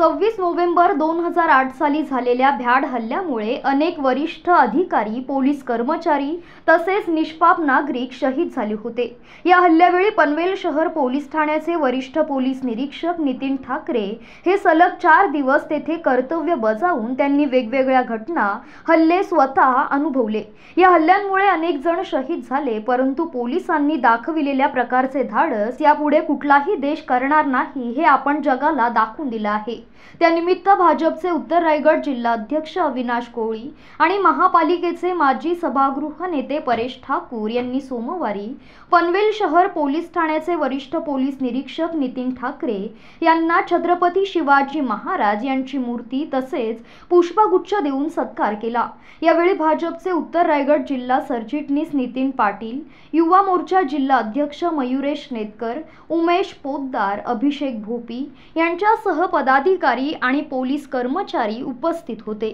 सव्वीस नोव्हेंबर दोन हजार आठ साली झालेल्या भ्याड हल्ल्यामुळे अनेक वरिष्ठ अधिकारी पोलीस कर्मचारी तसेच निष्पाप नागरिक शहीद झाले होते. या हल्ल्यावेळी पनवेल शहर पोलीस ठाण्याचे वरिष्ठ पोलीस निरीक्षक नितीन ठाकरे हे सलग चार दिवस तेथे कर्तव्य बजावून त्यांनी वेगवेगळ्या घटना हल्ले स्वतः अनुभवले. या हल्ल्यांमुळे अनेक जण शहीद झाले परंतु पोलिसांनी दाखविलेल्या प्रकारचे धाडस यापुढे कुठलाही देश करणार नाही हे आपण जगाला दाखवून दिलं आहे. त्यानिमित्त भाजपचे उत्तर रायगड जिल्हाध्यक्ष अविनाश कोळी आणि महापालिकेचे माजी सभागृह नेते परेश ठाकूर यांनी सोमवारी पनवेल शहर पोलीस ठाण्याचे वरिष्ठ पोलीस निरीक्षक नितीन ठाकरे यांना छत्रपती शिवाजी महाराज यांची मूर्ती तसेच पुष्पगुच्छ देऊन सत्कार केला. यावेळी भाजपचे उत्तर रायगड जिल्हा सरचिटणीस नितीन पाटील युवा मोर्चा जिल्हा अध्यक्ष मयुरेश नेतकर उमेश पोद्दार अभिषेक भोपी यांच्यासह पदाधिकारी अधिकारी आणि पोलीस कर्मचारी उपस्थित होते.